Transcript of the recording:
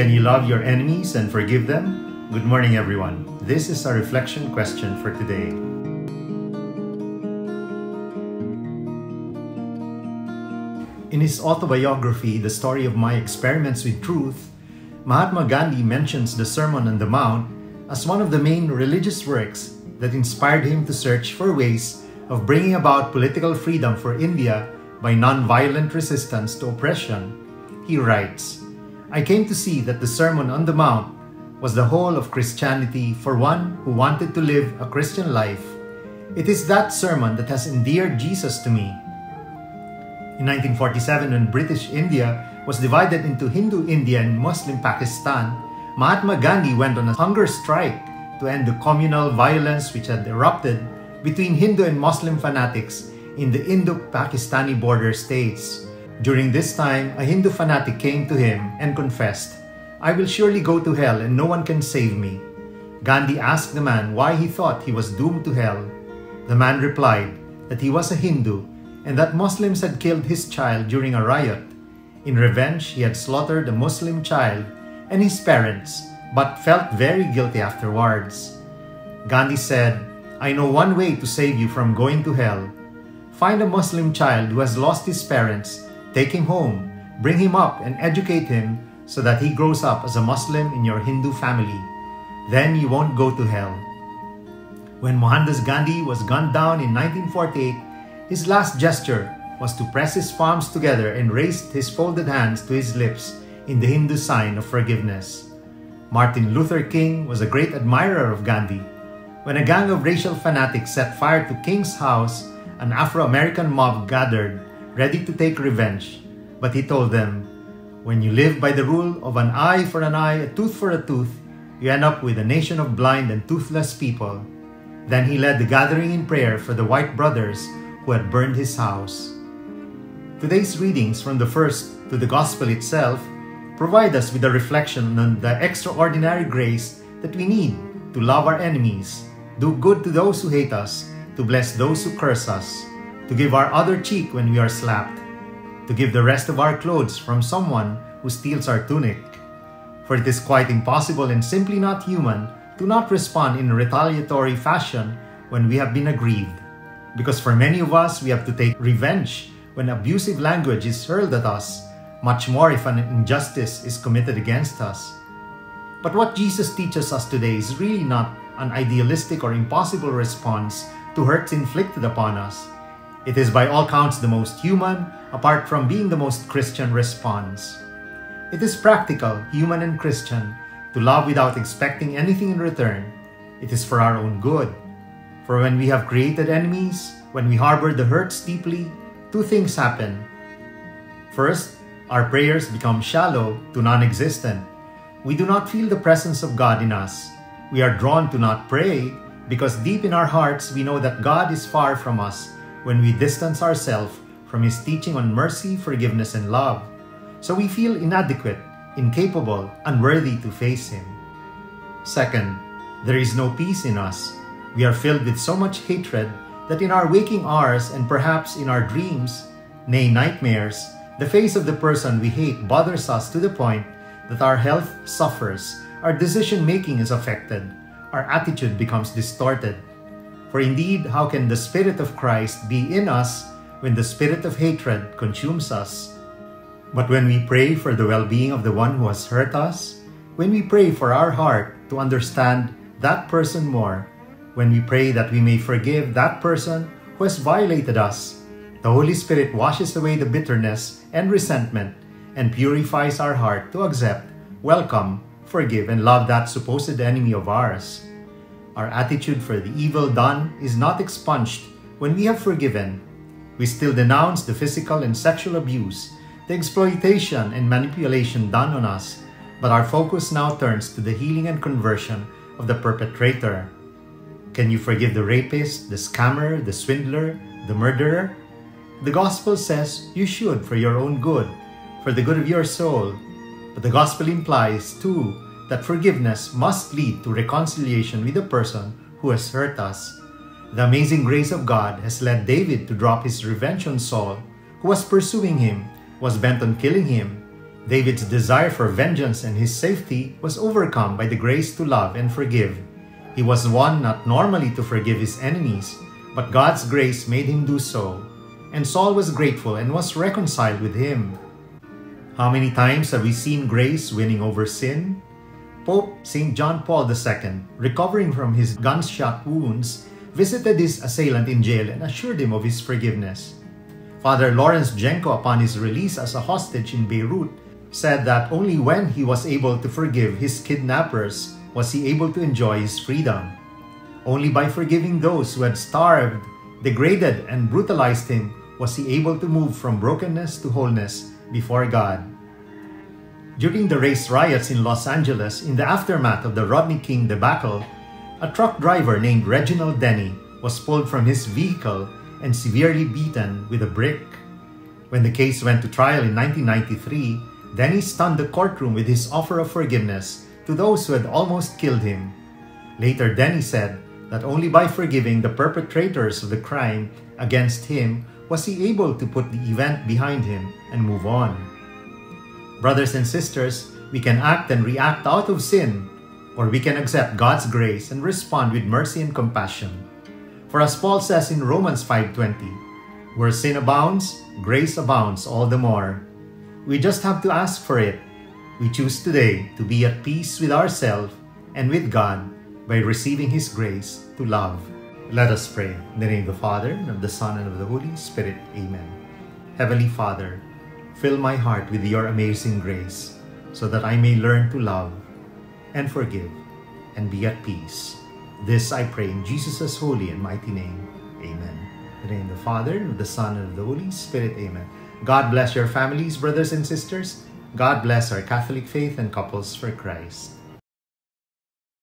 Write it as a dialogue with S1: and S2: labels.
S1: Can you love your enemies and forgive them? Good morning, everyone. This is a reflection question for today. In his autobiography, The Story of My Experiments with Truth, Mahatma Gandhi mentions the Sermon on the Mount as one of the main religious works that inspired him to search for ways of bringing about political freedom for India by non-violent resistance to oppression. He writes, I came to see that the Sermon on the Mount was the whole of Christianity for one who wanted to live a Christian life. It is that sermon that has endeared Jesus to me. In 1947, when British India was divided into Hindu India and Muslim Pakistan, Mahatma Gandhi went on a hunger strike to end the communal violence which had erupted between Hindu and Muslim fanatics in the Indo-Pakistani border states. During this time, a Hindu fanatic came to him and confessed, I will surely go to hell and no one can save me. Gandhi asked the man why he thought he was doomed to hell. The man replied that he was a Hindu and that Muslims had killed his child during a riot. In revenge, he had slaughtered a Muslim child and his parents, but felt very guilty afterwards. Gandhi said, I know one way to save you from going to hell. Find a Muslim child who has lost his parents, take him home, bring him up, and educate him so that he grows up as a Muslim in your Hindu family. Then you won't go to hell. When Mohandas Gandhi was gunned down in 1948, his last gesture was to press his palms together and raise his folded hands to his lips in the Hindu sign of forgiveness. Martin Luther King was a great admirer of Gandhi. When a gang of racial fanatics set fire to King's house, an Afro American mob gathered, ready to take revenge. But he told them, When you live by the rule of an eye for an eye, a tooth for a tooth, you end up with a nation of blind and toothless people. Then he led the gathering in prayer for the white brothers who had burned his house. Today's readings from the first to the Gospel itself provide us with a reflection on the extraordinary grace that we need to love our enemies, do good to those who hate us, to bless those who curse us, to give our other cheek when we are slapped, to give the rest of our clothes from someone who steals our tunic. For it is quite impossible and simply not human to not respond in a retaliatory fashion when we have been aggrieved. Because for many of us, we have to take revenge when abusive language is hurled at us, much more if an injustice is committed against us. But what Jesus teaches us today is really not an idealistic or impossible response to hurts inflicted upon us. It is by all counts the most human, apart from being the most Christian response. It is practical, human, and Christian to love without expecting anything in return. It is for our own good. For when we have created enemies, when we harbor the hurts deeply, two things happen. First, our prayers become shallow to non existent. We do not feel the presence of God in us. We are drawn to not pray because deep in our hearts we know that God is far from us when we distance ourselves from His teaching on mercy, forgiveness, and love. So we feel inadequate, incapable, unworthy to face Him. Second, there is no peace in us. We are filled with so much hatred that in our waking hours and perhaps in our dreams, nay, nightmares, the face of the person we hate bothers us to the point that our health suffers, our decision making is affected, our attitude becomes distorted. For indeed, how can the Spirit of Christ be in us when the spirit of hatred consumes us? But when we pray for the well being of the one who has hurt us, when we pray for our heart to understand that person more, when we pray that we may forgive that person who has violated us, the Holy Spirit washes away the bitterness and resentment and purifies our heart to accept, welcome, forgive, and love that supposed enemy of ours. Our attitude for the evil done is not expunged when we have forgiven. We still denounce the physical and sexual abuse, the exploitation and manipulation done on us, but our focus now turns to the healing and conversion of the perpetrator. Can you forgive the rapist, the scammer, the swindler, the murderer? The gospel says you should for your own good, for the good of your soul. But the gospel implies, too, that forgiveness must lead to reconciliation with the person who has hurt us. The amazing grace of God has led David to drop his revenge on Saul, who was pursuing him, was bent on killing him. David's desire for vengeance and his safety was overcome by the grace to love and forgive. He was one not normally to forgive his enemies, but God's grace made him do so. And Saul was grateful and was reconciled with him. How many times have we seen grace winning over sin? Pope St. John Paul II, recovering from his gunshot wounds, visited his assailant in jail and assured him of his forgiveness. Father Lawrence Jenco, upon his release as a hostage in Beirut, said that only when he was able to forgive his kidnappers was he able to enjoy his freedom. Only by forgiving those who had starved, degraded, and brutalized him was he able to move from brokenness to wholeness before God. During the race riots in Los Angeles in the aftermath of the Rodney King debacle, a truck driver named Reginald Denny was pulled from his vehicle and severely beaten with a brick. When the case went to trial in 1993, Denny stunned the courtroom with his offer of forgiveness to those who had almost killed him. Later, Denny said that only by forgiving the perpetrators of the crime against him was he able to put the event behind him and move on. Brothers and sisters, we can act and react out of sin, or we can accept God's grace and respond with mercy and compassion. For as Paul says in Romans 5:20, where sin abounds, grace abounds all the more. We just have to ask for it. We choose today to be at peace with ourselves and with God by receiving His grace to love. Let us pray. In the name of the Father, and of the Son, and of the Holy Spirit. Amen. Heavenly Father, fill my heart with your amazing grace so that I may learn to love and forgive and be at peace. This I pray in Jesus' holy and mighty name. Amen. In the name of the Father, and of the Son, and of the Holy Spirit. Amen. God bless your families, brothers and sisters. God bless our Catholic faith and couples for Christ.